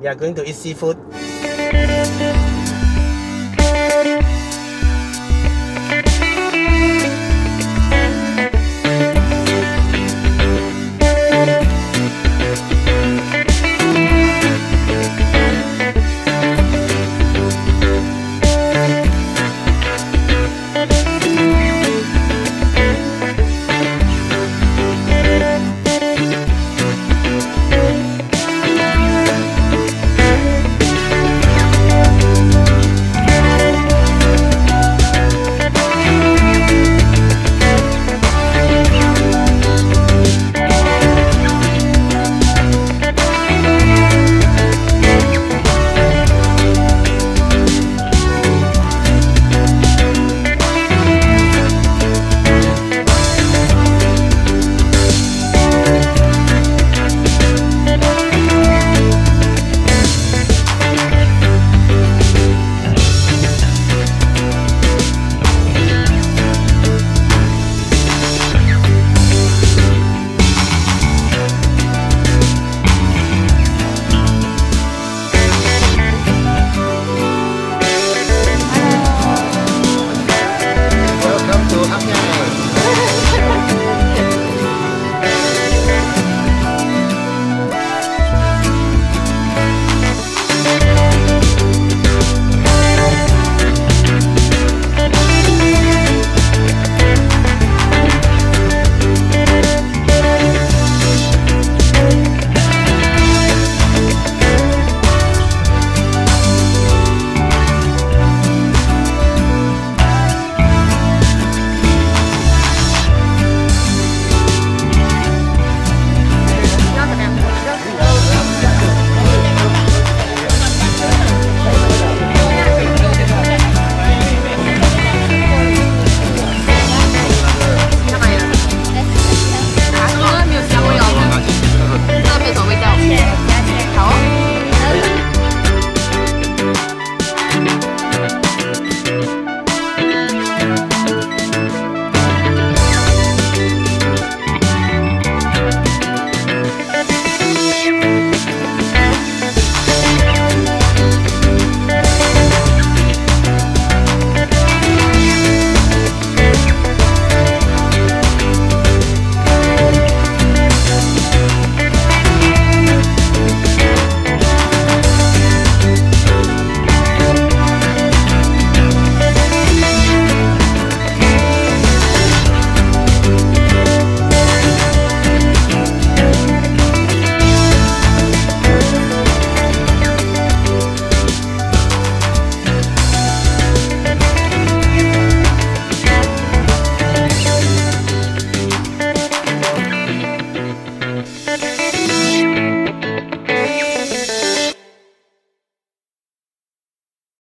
We are going to eat seafood.